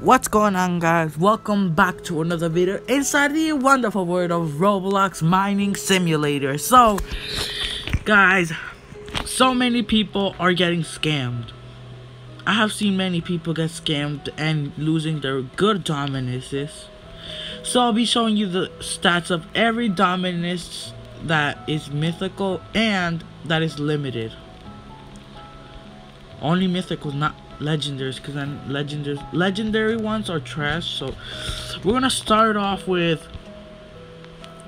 What's going on guys? Welcome back to another video inside the wonderful world of Roblox Mining Simulator. So, guys, so many people are getting scammed. I have seen many people get scammed and losing their good dominuses. So I'll be showing you the stats of every dominus that is mythical and that is limited. Only mythical, not legendaries, because then legendaries, legendary ones are trash. So we're gonna start off with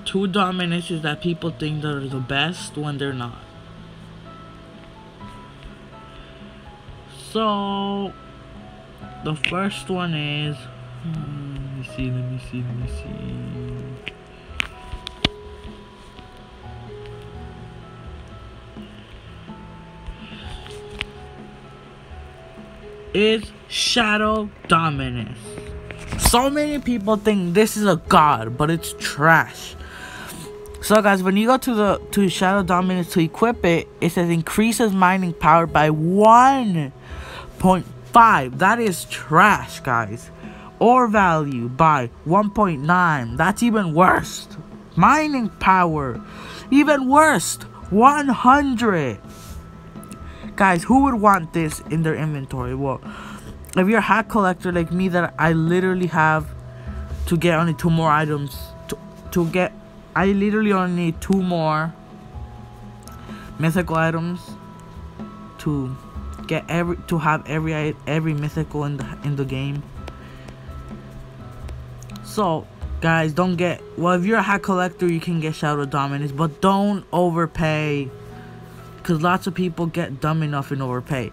two dominuses that people think that are the best when they're not. So the first one is. Hmm, let me see. Let me see. Let me see. Is Shadow Dominus. So many people think this is a god, but it's trash. So guys, when you go to the to Shadow Dominus to equip it, it says increases mining power by 1.5. That is trash, guys. Ore value by 1.9. That's even worse. Mining power, even worse. 100. Guys, who would want this in their inventory? Well, if you're a hat collector like me that I literally have to get only two more items to, to get I literally only need two more mythical items to get every to have every every mythical in the in the game. So, guys, don't get well if you're a hat collector, you can get Shadow Dominus, but don't overpay because lots of people get dumb enough and overpay.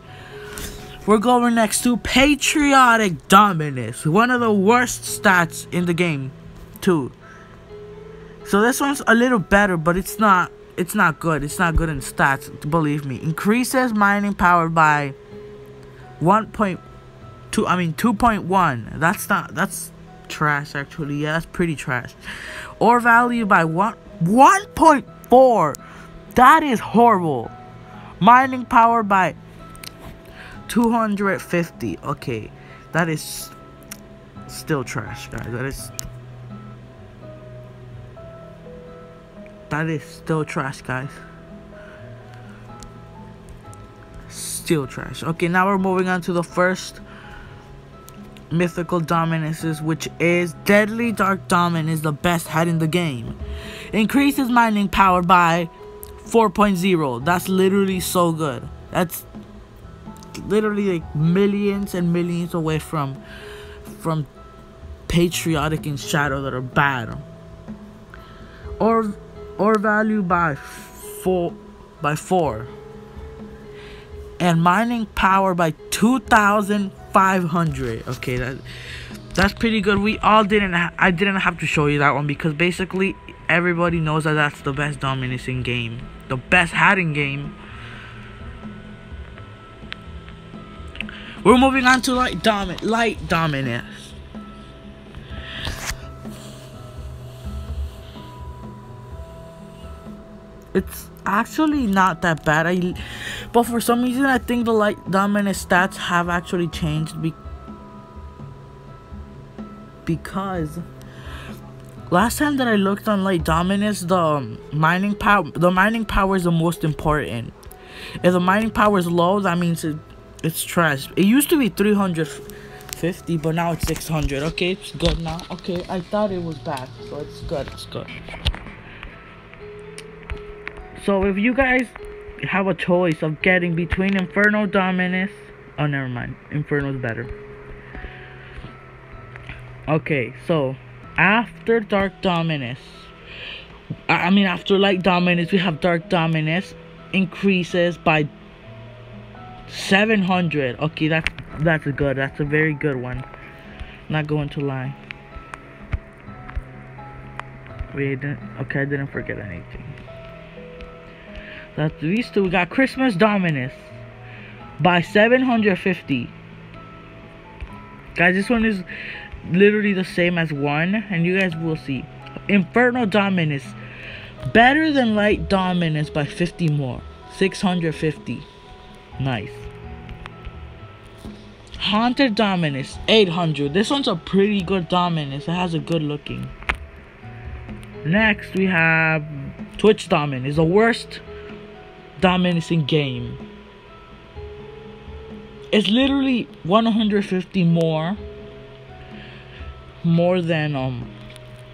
We're going next to Patriotic Dominus, one of the worst stats in the game, too. So this one's a little better, but it's not it's not good. It's not good in stats, believe me. Increases mining power by 1.2 I mean 2.1. That's not that's trash actually. Yeah, that's pretty trash. Ore value by 1 1.4. That is horrible. Mining power by 250. Okay, that is still trash, guys. That is that is still trash, guys. Still trash. Okay, now we're moving on to the first mythical dominuses, which is Deadly Dark Dominus, is the best head in the game. Increases mining power by 4.0. That's literally so good. That's literally like millions and millions away from from patriotic and shadow that are bad. Or or value by four by four. And mining power by 2500. Okay, that that's pretty good. We all didn't I didn't have to show you that one because basically everybody knows that that's the best dominus in game the best hatting game. We're moving on to light domin light dominus. It's actually not that bad. I, but for some reason, I think the light dominus stats have actually changed be, because Last time that I looked on Light Dominus, the mining power, the mining power is the most important. If the mining power is low, that means it, it's trash. It used to be 350, but now it's 600. Okay, it's good now. Okay, I thought it was bad, so it's good. It's good. So if you guys have a choice of getting between Inferno Dominus, oh never mind, Inferno's better. Okay, so after Dark Dominus, I mean after Light Dominus, we have Dark Dominus increases by 700. Okay, that's that's a good. That's a very good one. Not going to lie. Wait, didn't, okay, I didn't forget anything. That's these two. We got Christmas Dominus by 750. Guys, this one is literally the same as one, and you guys will see. Inferno Dominus, better than Light Dominus by 50 more. 650. Nice. Haunted Dominus, 800. This one's a pretty good Dominus. It has a good looking. Next, we have Twitch Dominus, the worst Dominus in game. It's literally 150 more. More than um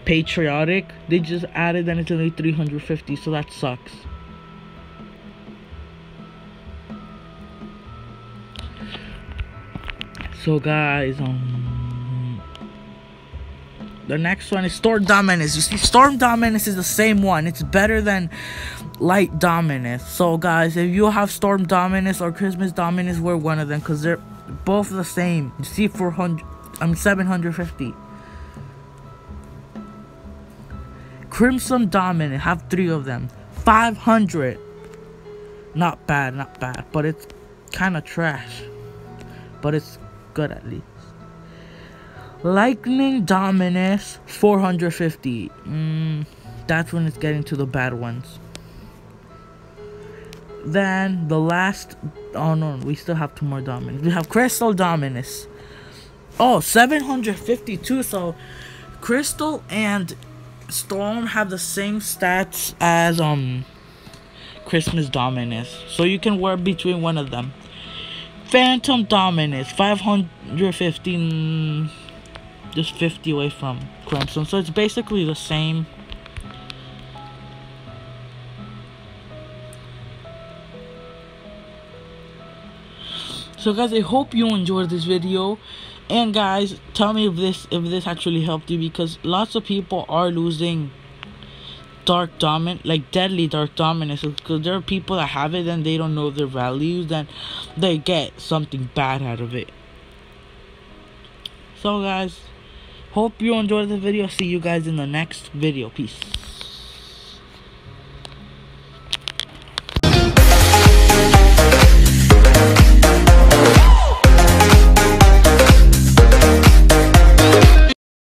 patriotic. They just added and it's only 350, so that sucks. So guys, um the next one is Storm Dominus. You see, Storm Dominus is the same one. It's better than Light Dominus. So guys, if you have Storm Dominus or Christmas Dominus, wear one of them because they're both the same. You see, 400, I'm 750. Crimson Dominus, have three of them. 500. Not bad, not bad, but it's kind of trash. But it's good at least. Lightning Dominus 450. Mm, that's when it's getting to the bad ones. Then the last. Oh no, we still have two more Dominus. We have Crystal Dominus. Oh, 752. So Crystal and Storm have the same stats as um Christmas Dominus. So you can wear between one of them. Phantom Dominus 515 just 50 away from Crimson. So it's basically the same. So guys, I hope you enjoyed this video. And guys, tell me if this if this actually helped you because lots of people are losing dark dominant like deadly dark dominance because there are people that have it and they don't know their values and they get something bad out of it. So guys, Hope you enjoyed the video. See you guys in the next video. Peace.